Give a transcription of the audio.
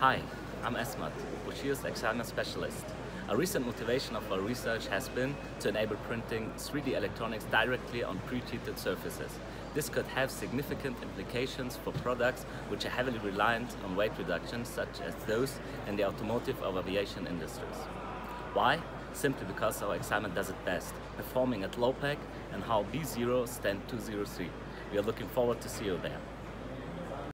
Hi, I'm Esmat, Ushio's Excimer Specialist. A recent motivation of our research has been to enable printing 3D electronics directly on pre-treated surfaces. This could have significant implications for products which are heavily reliant on weight reduction, such as those in the automotive or aviation industries. Why? Simply because our Excimer does it best, performing at LOPEC and Hall B0 stand 203. We are looking forward to see you there.